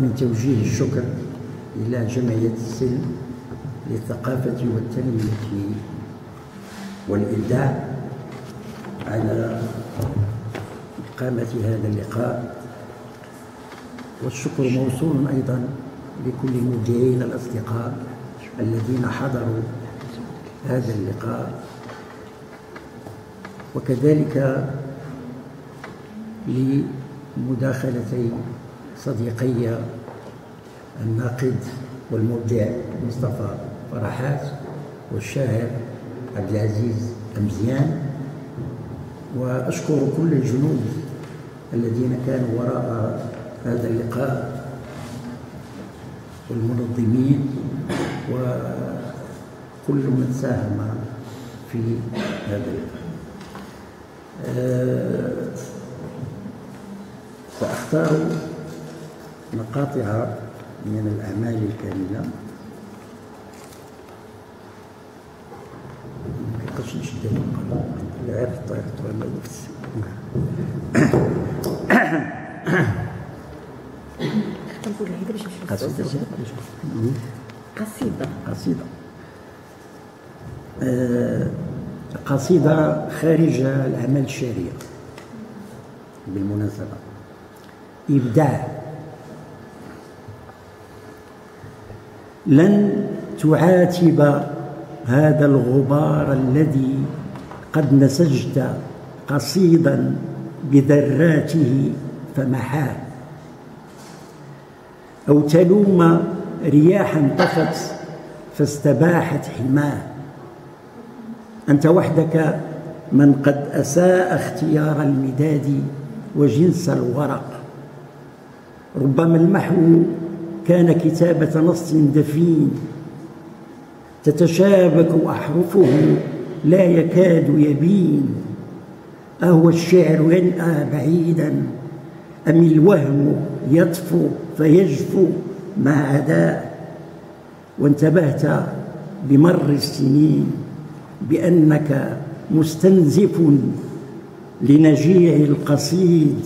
من توجيه الشكر إلى جمعية السلم للثقافة والتنمية والإبداع على إقامة هذا اللقاء. والشكر موصول أيضا لكل المذيعين الأصدقاء الذين حضروا هذا اللقاء. وكذلك لمداخلتي صديقي الناقد والمبدع مصطفى فرحات والشاعر عبد العزيز أمزيان. وأشكر كل الجنود الذين كانوا وراء هذا اللقاء والمنظمين وكل من ساهم في هذا اللقاء. أه سأختار مقاطع من الأعمال الكاملة. ما نشد هيدا باش نمشي قصيدة قصيدة. قصيدة. آه، قصيدة خارج الأعمال الشعرية. بالمناسبة. إبداع. لن تعاتب هذا الغبار الذي قد نسجت قصيدا بذراته فمحاه. أو تلوم رياحا طفت فاستباحت حماه. أنت وحدك من قد أساء اختيار المداد وجنس الورق. ربما المحو كان كتابة نص دفين. تتشابك أحرفه لا يكاد يبين. أهو الشعر ينأى بعيدا. أم الوهم يطفو فيجفو ما عداه وانتبهت بمر السنين بأنك مستنزف لنجيع القصيد.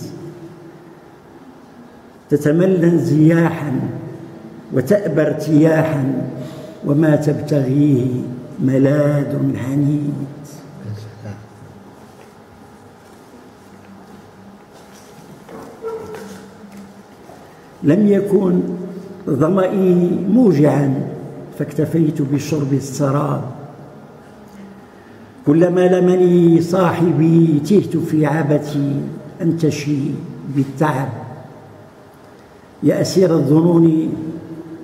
تتملى انزياحا وتأبى ارتياحا وما تبتغيه ملاذ حنيد لم يكن ظمئي موجعا فاكتفيت بشرب السراب. كلما لمني صاحبي تهت في عبتي انتشي بالتعب. يا أسير الظنون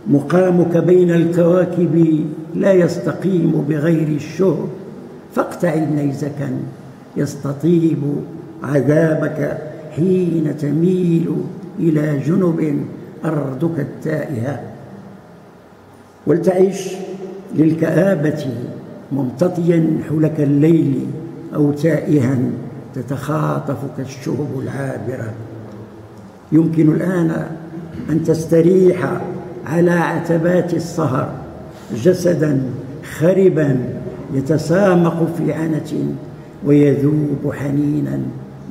مقامك بين الكواكب لا يستقيم بغير الشهب فاقتع نيزكا يستطيب عذابك حين تميل إلى جنب أرضك التائهة. ولتعش للكابه ممتطيا حلك الليل أو تائها تتخاطفك الشهب العابرة. يمكن الآن أن تستريح على عتبات السهر جسدا خربا يتسامق في عنة ويذوب حنينا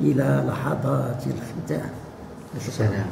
إلى لحظات الختام. سلام